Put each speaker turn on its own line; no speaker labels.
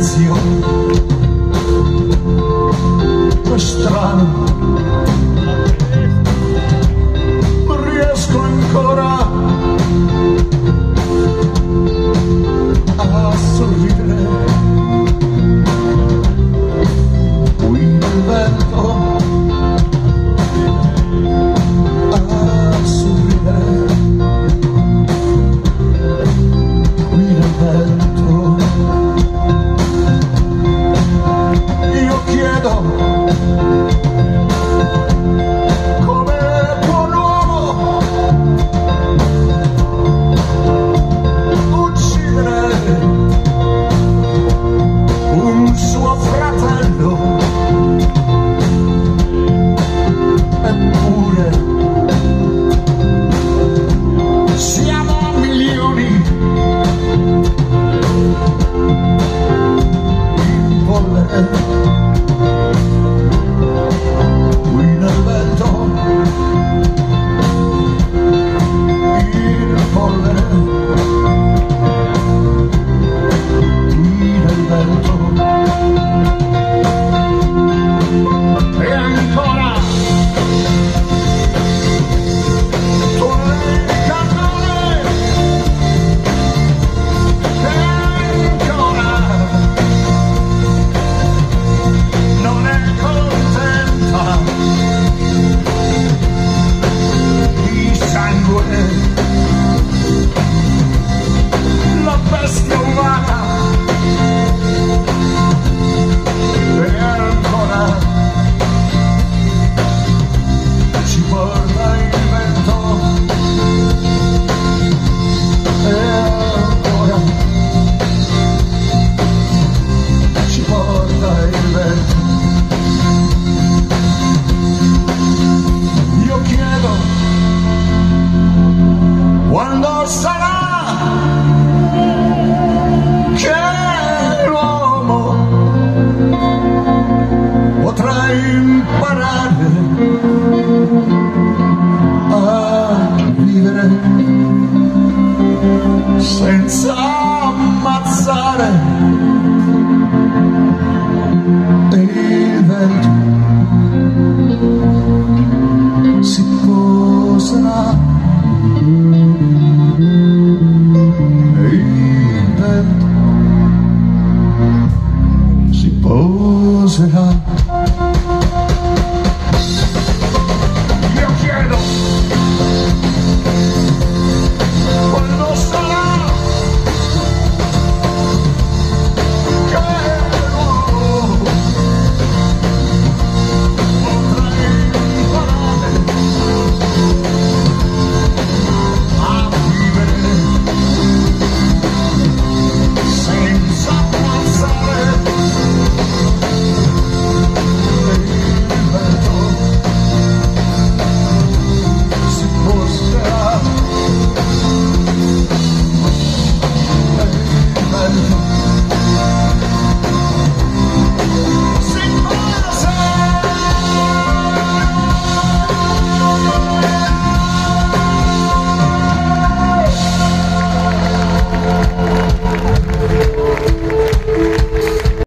酒